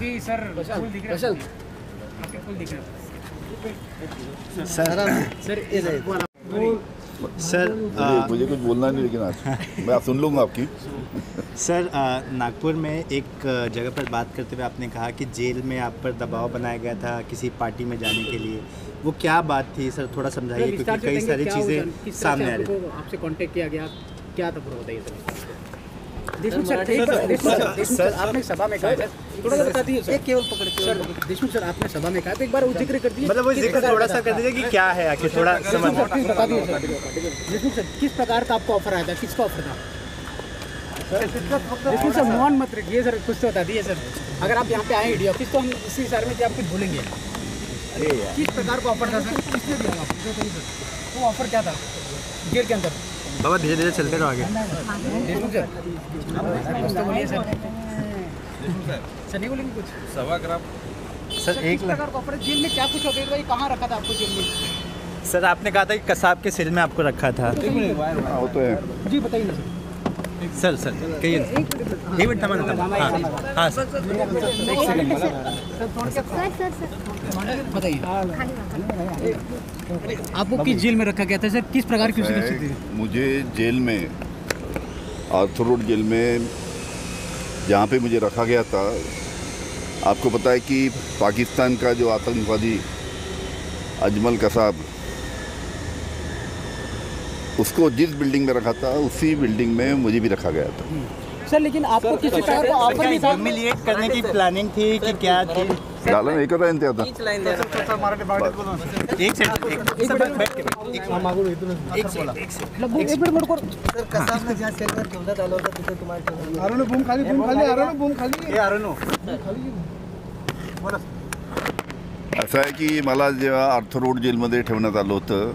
आपकी सर फूल दिख रहे हैं। आपके फूल दिख रहे हैं। सर। सर मुझे, कुछ बोलना नहीं लेकिन आज मैं सुन लूँगा आपकी। सर नागपुर में एक जगह पर बात करते हुए आपने कहा कि जेल में आप पर दबाव बनाया गया था किसी पार्टी में जाने के लिए। वो क्या बात थी सर? थोड़ा समझाइए क्योंकि कई सारी चीज़ें सामने आ रही आपसे कांटेक्ट किया गया? क्या था पूरा बताइए सर? देशमुख सर एक देशमुख सर देशमुख सर। आपने सभा में कहा थोड़ा सा बता दीजिए सर केवल पकड़ सर देशमुख सर आपने सभा में कहा तो एक बार वो ज़िक्र कर दीजिए मतलब वो किस ज़िक्र प्रकार थोड़ा का सा कर दीजिए कि क्या है आखिर थोड़ा समझ बता दीजिए सर देशमुख सर किस प्रकार का आपको ऑफ़र आया था? किसका ऑफ़र था? देशमुख सर मौन मत रखिए सर कुछ तो बता दीजिए सर। अगर आप यहाँ पे आए इंडिया ऑफ़िस तो हम इसी शहर में आप कुछ भूलेंगे? किस प्रकार का ऑफ़र था सर? किसने दिया? आपको? वो ऑफ़र क्या था? जेल के अंदर। बाबा धीरे धीरे चलते रहो आगे। सर सर कुछ सर सर सर एक जेल में क्या कुछ होता है? भाई कहाँ रखा था आपको जेल में? सर आपने कहा था कि कसाब के सेल में आपको रखा था। हाँ वो तो है। जी बताइए ना सर। सर सर कहिए एक मिनट थमा हाँ हाँ सर। बताइए। आपको किस जेल में रखा गया था सर? किस प्रकार की उसकी थी? मुझे जेल में आर्थर रोड जेल में जहाँ पे मुझे रखा गया था आपको पता है कि पाकिस्तान का जो आतंकवादी अजमल कसाब उसको जिस बिल्डिंग में रखा था उसी बिल्डिंग में मुझे भी रखा गया था। सर लेकिन आपको किसी प्रकार का ऑफ़र नहीं था? ह्यूमिलिएट करने की प्लानिंग थी कि क्या थी डाला ना एक होता इंतज़ार था एक सेकंड एक सर बैठ बैठ के एक एक सेकंड एक सेकंड मतलब एक मिनट मेरे को? हे अरुणो. असं आहे की मला जेव्हा आर्थर रोड जेलमध्ये ठेवण्यात आलं होतं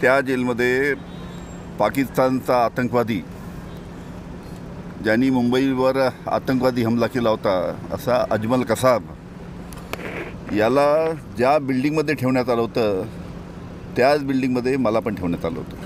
त्या जेलमध्ये पाकिस्तानचा आतंकवादी ज्यांनी मुंबईवर आतंकवादी हमला केला होता असा अजमल कसाब याला ज्या बिल्डिंगमध्ये ठेवण्यात आलं होतं त्याच बिल्डिंगमध्ये मला पण ठेवण्यात आलं होतं.